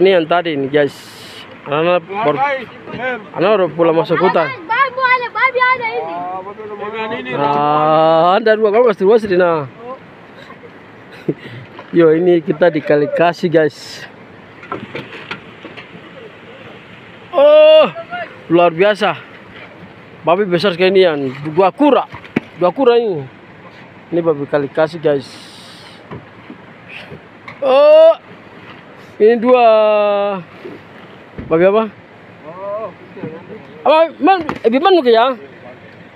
Ini yang tadi nih guys. Anak baru, anak baru pulang masuk hutan. Ada, ada. Ah, anda dua kamu pasti dua nah. Yo ini kita di kali kasih guys. Oh, luar biasa. Babi besar sekali ini yang dua kura, dua kura ini. Ini babi kali kasih guys. Oh, ini dua babi apa? Apa man, ebi man ke ya?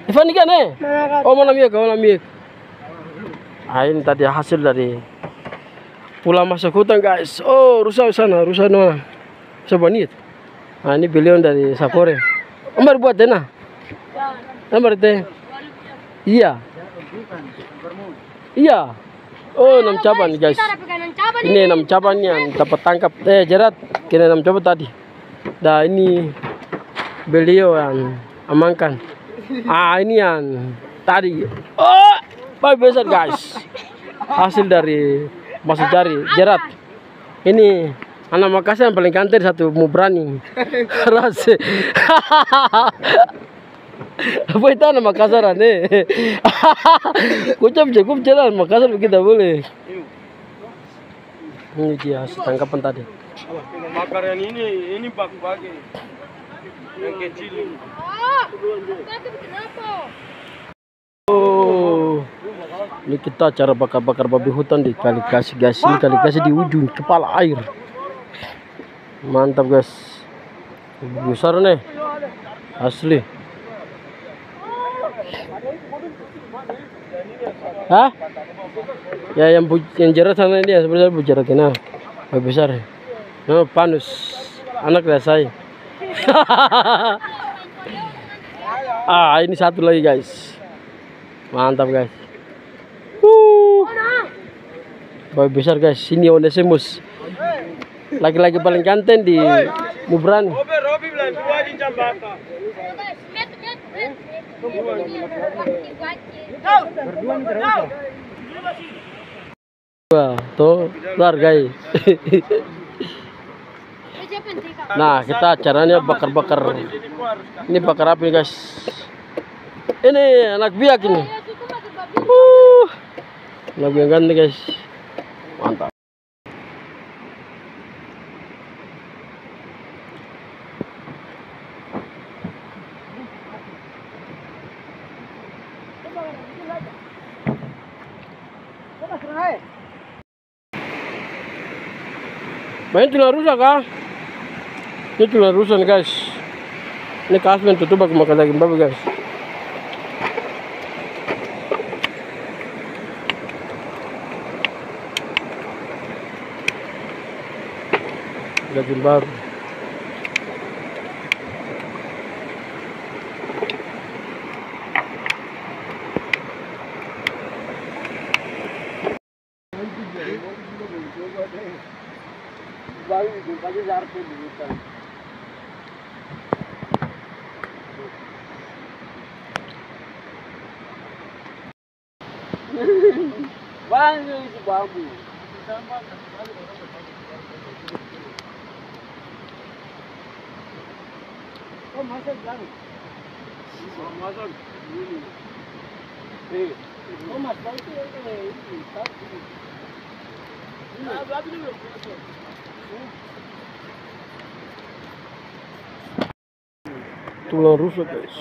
Ikan eh? Oh mana miak, mana miak? Ah ini tadi hasil dari pulang masuk hutan guys. Oh rusak sana, rusak mana? Banit. Nah ini beliau dari Sapore. Ambar buat deh nah. Ambar teh. Iya. Iya. Oh enam caban guys. Caban Ini enam caban yang dapat tangkap eh jerat kena enam caban tadi. Dah ini beliau yang amankan. Ah ini yang tadi. Oh, baik besar guys. Hasil dari masuk jari jerat. Ini anak Makassar yang paling kantor satu mau berani. Keras. Apa itu anak Makassar ane? Kucap cukup jalan Makassar kita boleh. Ini dia hasil tangkapan tadi. Makar yang ini, ini bak bagi yang kecil ini. Oh, ini kita cara bakar-bakar babi hutan di kali kasih guys. Ini kali kasih di ujung kepala air. Mantap guys. Besar nih. Asli. Hah? Ya yang bu yang jerat sana ini ya sebenarnya bu jerat ini. Babi besar. Nama panus. Anak dari saya. ah, ini satu lagi guys. Mantap guys. Uh. Besar guys. Sini Onesimus. Laki-laki paling ganteng di Mubran. Wah, tuh luar guys. Nah, kita caranya bakar-bakar. Ini bakar api guys. Ini anak biak ini. Uh. Anak biak ganteng guys. Mantap. Main tulang rusak kah? Ini tulang rusak nih, guys. Ini kasmen tutup aku makan daging babi guys. Daging baru. Banyak itu bambu. Oh, masak lagi. Masak ini. Eh, oh mas, itu eh, ini, tapi Ah, babi dulu. tulang rusuk guys.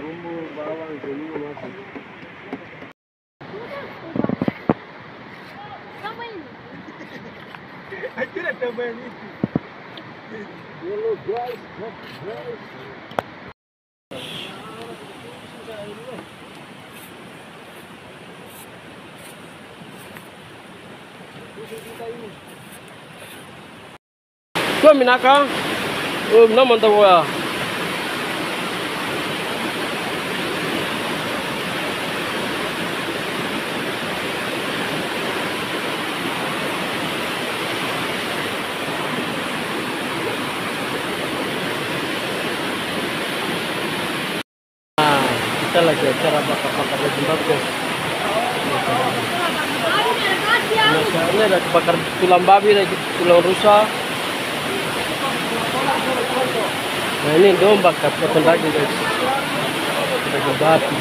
Bumbu bawang kuning masuk. Sama ini. Tidak tambahin itu. Yellow guys, Yo minaka. Um naman tawo ya. Ah, kita lagi acara bakar-bakar sembako. Nah, ini ada bakar tulang babi, tulang rusak Nah ini domba kat potong daging guys. Daging babi.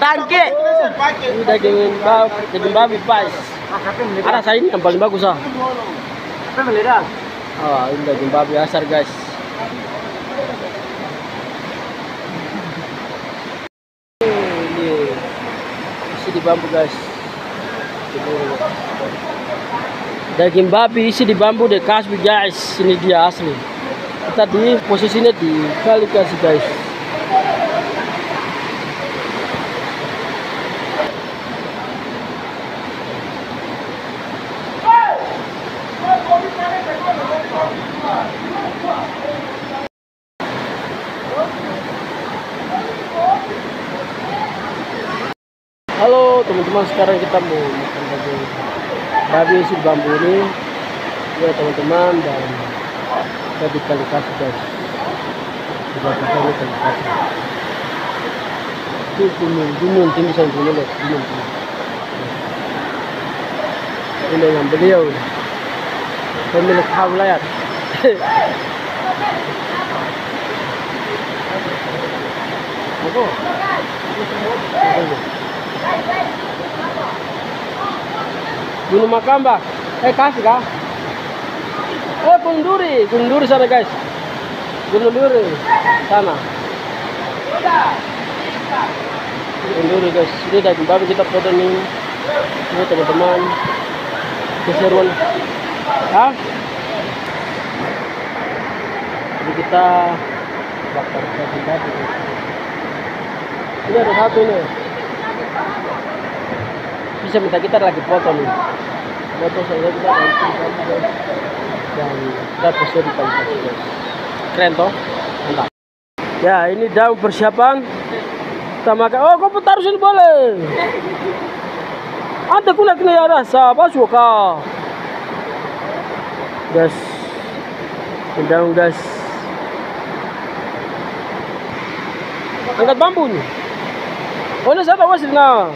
Tangke. Ini daging babi, daging babi pas. Ada saya ini yang paling bagus ah. Oh, ini daging babi asar guys. Ini isi di bambu guys. Daging babi isi di bambu deh guys. Ini dia asli. Kita di posisinya di kali kasih guys. Halo teman-teman, sekarang kita mau makan daging babi isi bambu ini. Ya teman-teman dan kita di kali kasih guys. Saya ini kali. Itu gunung, gunung tinggi sana gunung lihat, gunung. Ini dengan beliau pemilik hawlayat. Apa? Gunung Makamba. Eh kasih kah? Eh Gunung Duri, sana guys. Gunung sana. Gunung guys. Ini daging babi kita foto nih. Ini teman-teman. Keseruan. Hah? Jadi kita bakar daging babi. Ini ada satu nih bisa minta kita lagi foto nih foto saya kita nanti dan kita post di kualitas guys keren toh? Mantap. Ya ini daun persiapan. Kita makan. Oh kau pun taruh sini boleh. Anda kuna kena ya rasa. Apa suka ini daun guys angkat bambu nih oh ini saya tahu sih nah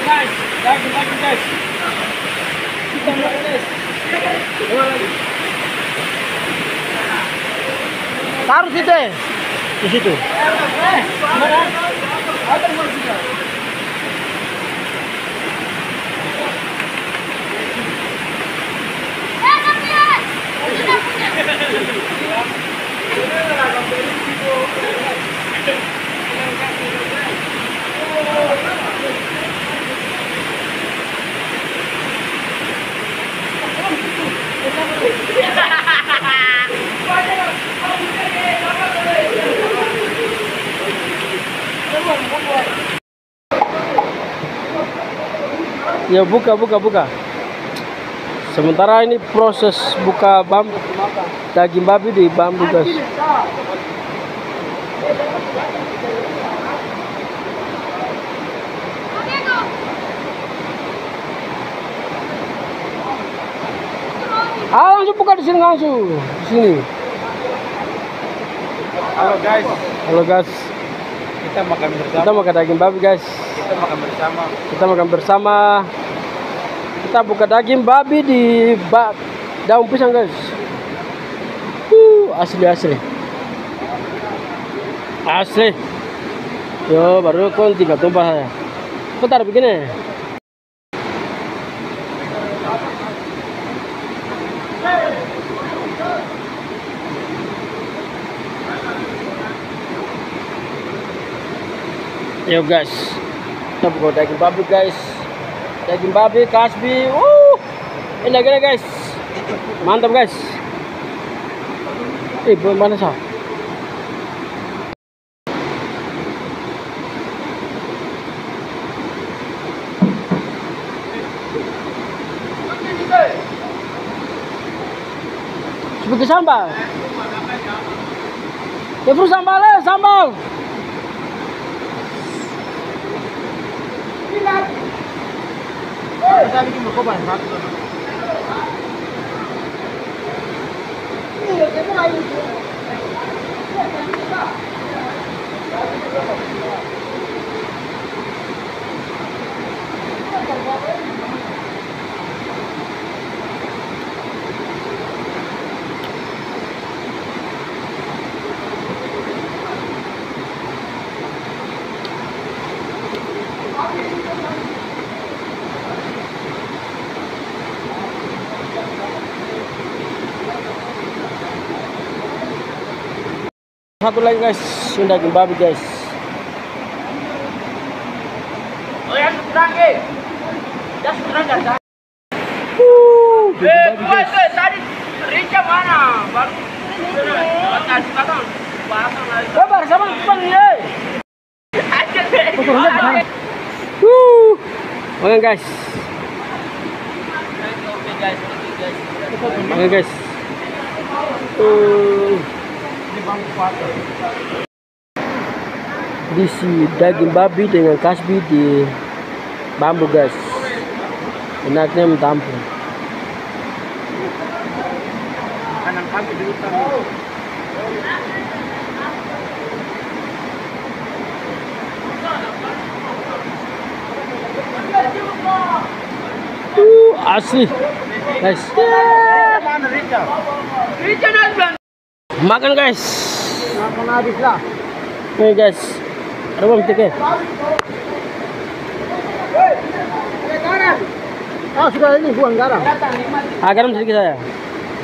guys, lagi lagi guys. Kita guys. Dua lagi. Taruh situ. Di situ. Eh, mana? Ada mau situ. Eh, Sofian! Kita punya. Ya buka buka buka. Sementara ini proses buka bambu daging babi di bambu guys. Ah langsung buka di sini langsung di sini. Halo guys, Halo guys, kita makan bersama. kita makan daging babi guys. Kita makan bersama. Kita makan bersama. Kita buka daging babi di ba daun pisang guys. Uh, asli asli. Asli. Yo baru kon tiga tumpah saya. Bentar begini. Yo guys, kita buka daging babi guys daging babi kasbi uh enak enak guys. Mantap guys. Eh mana sah sebagai sambal. Ya sambal ya, sambal, sambal. Kita bikin berkobar satu. Satu lagi guys, yang daging babi guys. Oh ya? Ya Eh, gua tadi Rica mana? Baru. Kabar sama. Aja deh. Oke guys. Oke guys, oke guys. Disi daging babi dengan kasbi di bambu guys. Enaknya mentampung. Kanan kaki di hutan. Uh, asli. Rica nanti. Makan guys. Makan habis lah. Nih guys. Ada bom tiket. Ah, sudah ini buang garam. Ah, garam sedikit saya.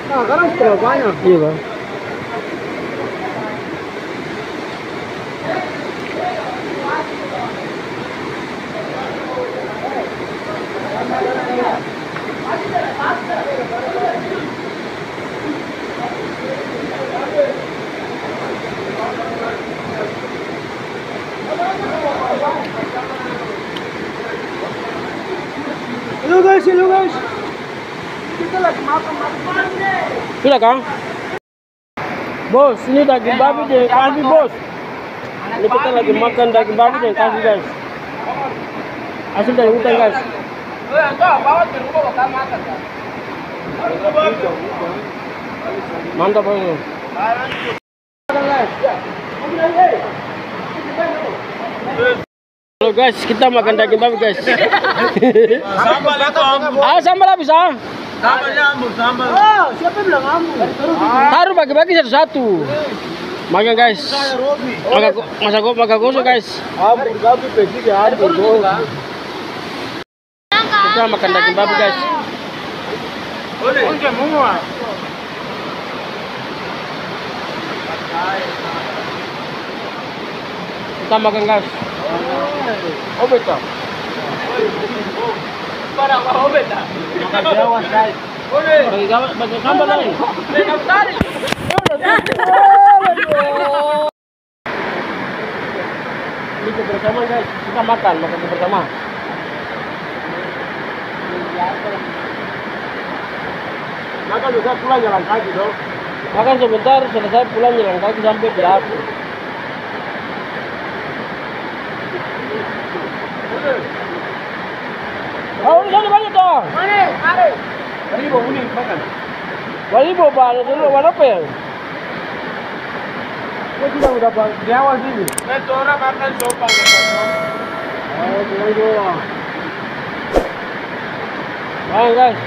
Nah, garam terlalu banyak. Iya bang. Halo guys, halo guys. Kita lagi makan makan. Sudah kang? Bos, ini daging babi dengan kasbi bos. Ini kita lagi makan daging babi dengan kasbi guys. Hasil dari hutan guys. Eh, enggak, bawa Halo guys, kita makan daging babi guys. Sambal itu ambu. ah, sambal habis ah. Sambalnya ambu, sambal. Oh, siapa bilang ambu? Taruh bagi-bagi satu-satu. Makan guys. Robi. Maka masa gua maka gosok guys. Ambu, gabi peci dia ambu. Kita makan daging babi guys. Boleh. Oke, mau Kita makan guys. Oh, betul. Para mau beta. Makan Jawa, guys. Boleh. Bagi bagi sambal lagi. Tadi. Ini bersama guys. Kita makan, makan bersama. Makan juga pulang jalan kaki dong. Makan sebentar, selesai pulang jalan kaki sampai di dapur. Oh, ini sana banyak. Mari, mari. Tadi mau ini makan. Wali bawa dulu, warna apa ya? Kau sudah udah bang di awal sini. Itu orang makan sopa. Oh, pulang dulu. Makan guys.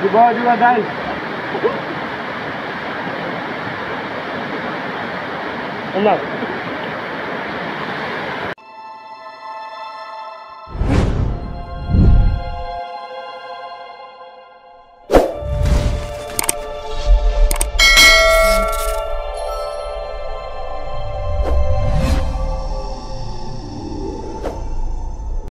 Di bawah juga guys. Enak.